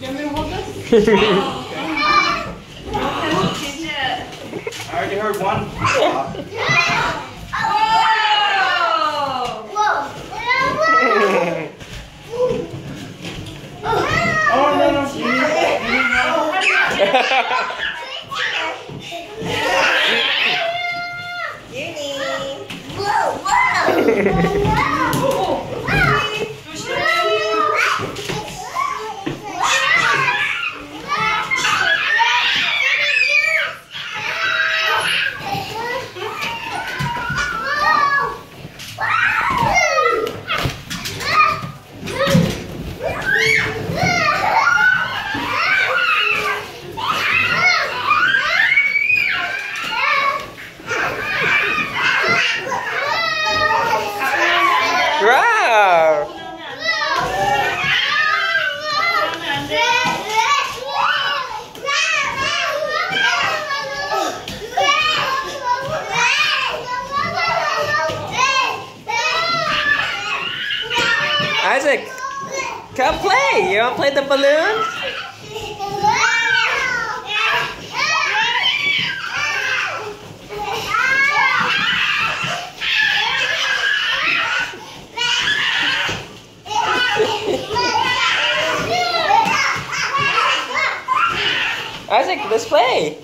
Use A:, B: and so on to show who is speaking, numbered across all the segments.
A: You want me to hold this?
B: I already heard one. Oh no no. You need, you need
C: wow! Isaac, come play. You want to play the balloon? Isaac, let's play.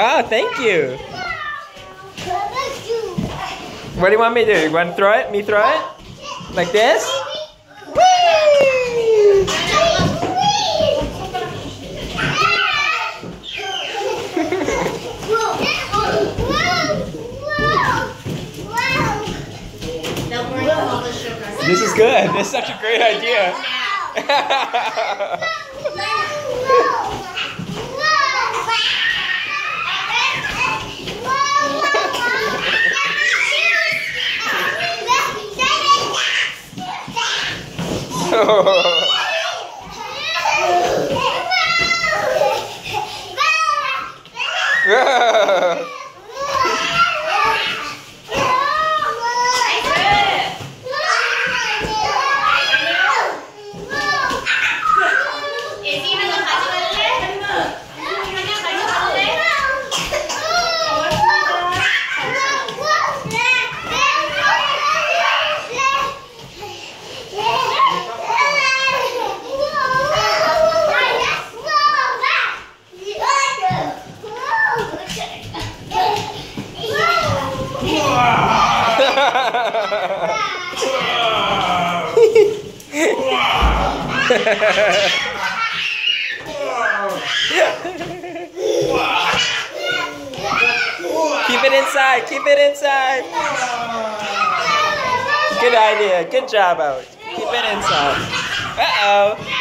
C: oh, thank you. What do you want me to do? You want to throw it? Me throw it? Like this? Good. This is such a great idea.
A: 예
C: Keep it inside. Keep it inside. Good idea. Good job, Alex. Keep it inside. Uh oh.